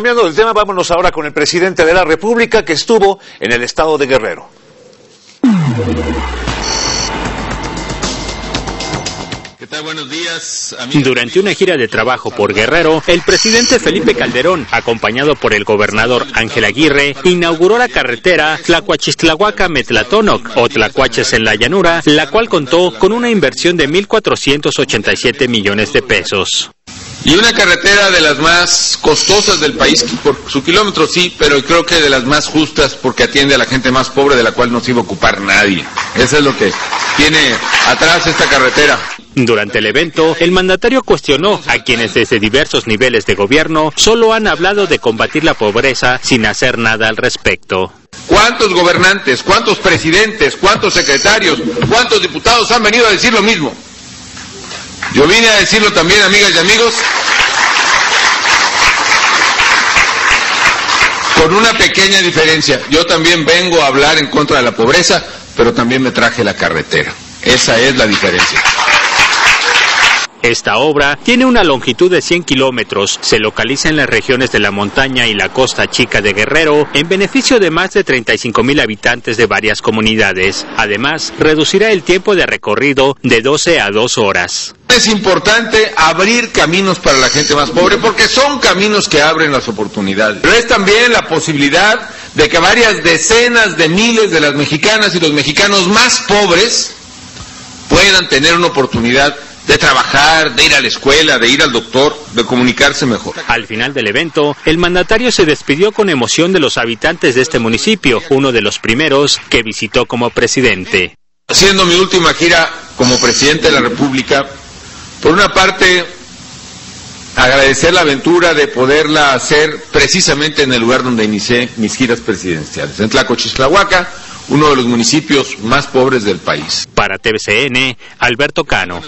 Cambiando de tema, vámonos ahora con el presidente de la República que estuvo en el estado de Guerrero. Buenos días. Durante una gira de trabajo por Guerrero, el presidente Felipe Calderón, acompañado por el gobernador Ángel Aguirre, inauguró la carretera Tlacuachistlahuaca-Metlatónoc o Tlacuaches en la llanura, la cual contó con una inversión de 1.487 millones de pesos. Y una carretera de las más costosas del país, por su kilómetro sí, pero creo que de las más justas porque atiende a la gente más pobre de la cual no se iba a ocupar nadie. Eso es lo que tiene atrás esta carretera. Durante el evento, el mandatario cuestionó a quienes desde diversos niveles de gobierno solo han hablado de combatir la pobreza sin hacer nada al respecto. ¿Cuántos gobernantes, cuántos presidentes, cuántos secretarios, cuántos diputados han venido a decir lo mismo? Yo vine a decirlo también, amigas y amigos, con una pequeña diferencia. Yo también vengo a hablar en contra de la pobreza, pero también me traje la carretera. Esa es la diferencia. Esta obra tiene una longitud de 100 kilómetros, se localiza en las regiones de la montaña y la costa chica de Guerrero, en beneficio de más de 35 mil habitantes de varias comunidades. Además, reducirá el tiempo de recorrido de 12 a 2 horas. Es importante abrir caminos para la gente más pobre porque son caminos que abren las oportunidades. Pero es también la posibilidad de que varias decenas de miles de las mexicanas y los mexicanos más pobres puedan tener una oportunidad de trabajar, de ir a la escuela, de ir al doctor, de comunicarse mejor. Al final del evento, el mandatario se despidió con emoción de los habitantes de este municipio, uno de los primeros que visitó como presidente. Haciendo mi última gira como presidente de la República, por una parte, agradecer la aventura de poderla hacer precisamente en el lugar donde inicié mis giras presidenciales, en Tlacochislahuaca, uno de los municipios más pobres del país. Para TVCN, Alberto Cano.